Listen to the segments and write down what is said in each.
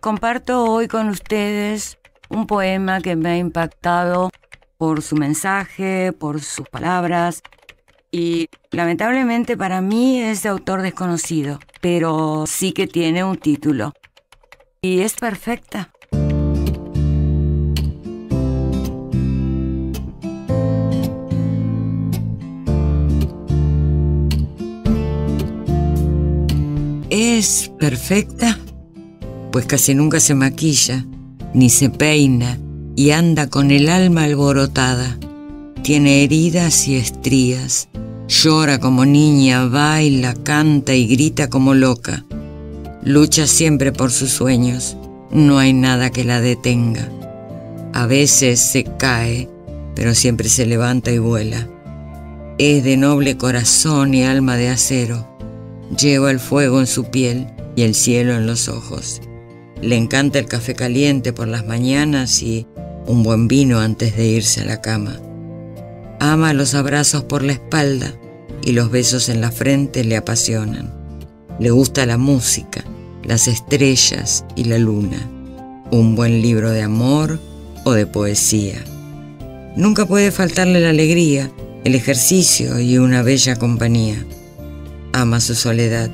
Comparto hoy con ustedes un poema que me ha impactado por su mensaje, por sus palabras y lamentablemente para mí es de autor desconocido, pero sí que tiene un título y es perfecta. ¿Es perfecta? Pues casi nunca se maquilla, ni se peina, y anda con el alma alborotada. Tiene heridas y estrías, llora como niña, baila, canta y grita como loca. Lucha siempre por sus sueños, no hay nada que la detenga. A veces se cae, pero siempre se levanta y vuela. Es de noble corazón y alma de acero Lleva el fuego en su piel y el cielo en los ojos. Le encanta el café caliente por las mañanas y un buen vino antes de irse a la cama. Ama los abrazos por la espalda y los besos en la frente le apasionan. Le gusta la música, las estrellas y la luna, un buen libro de amor o de poesía. Nunca puede faltarle la alegría, el ejercicio y una bella compañía ama su soledad,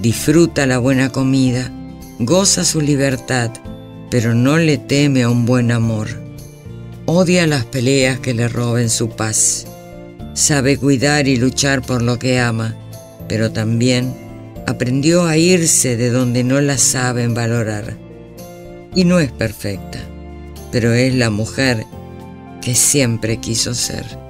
disfruta la buena comida, goza su libertad, pero no le teme a un buen amor. Odia las peleas que le roben su paz. Sabe cuidar y luchar por lo que ama, pero también aprendió a irse de donde no la saben valorar. Y no es perfecta, pero es la mujer que siempre quiso ser.